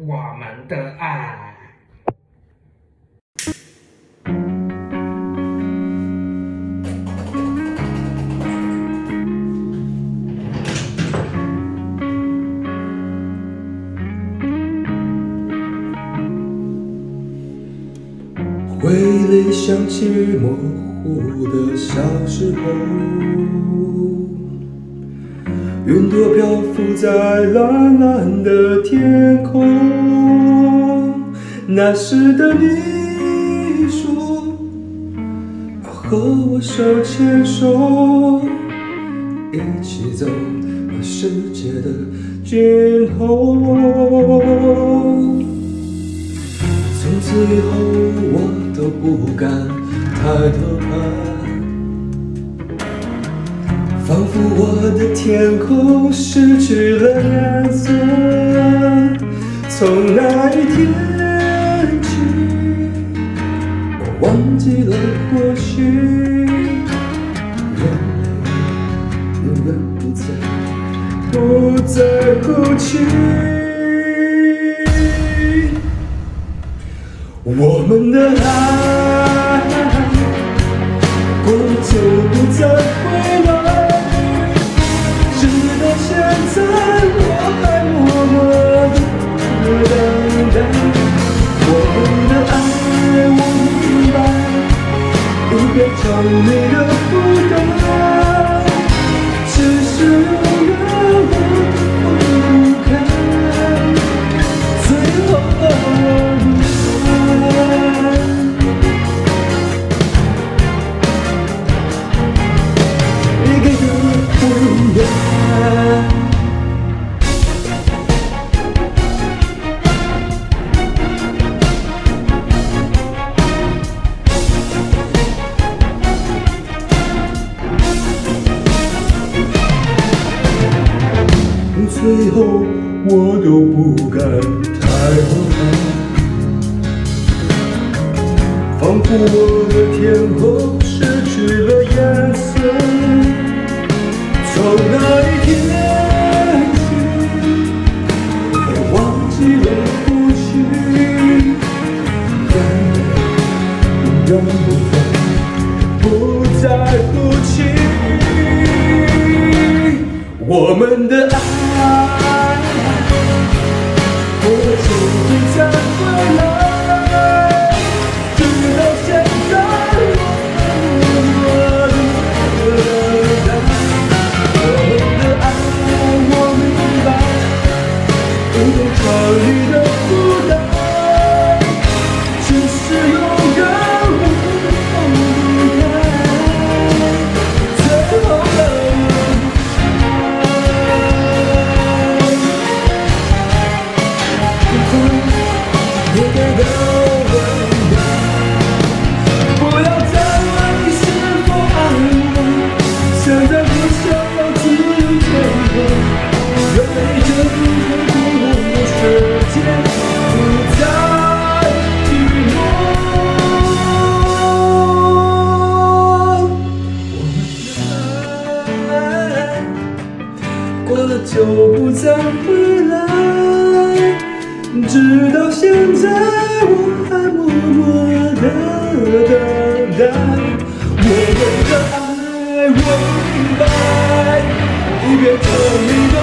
我们的爱。回忆里想起模糊的小时候，云朵漂浮在蓝蓝的天空。那时的你说要和我手牵手，一起走到世界的尽头。仿佛我的天空失去了颜色。从那一天起，我忘记了或许，眼泪永远不再，不再哭泣。我们的爱过了就不再回你的负担，最后我都不敢抬头看。仿佛我的天空失去了颜色。从那一天起，我忘记了呼吸，眼泪永远过了就不再回来。直到现在，我还默默的等待。我们的爱，我明白，已变成你的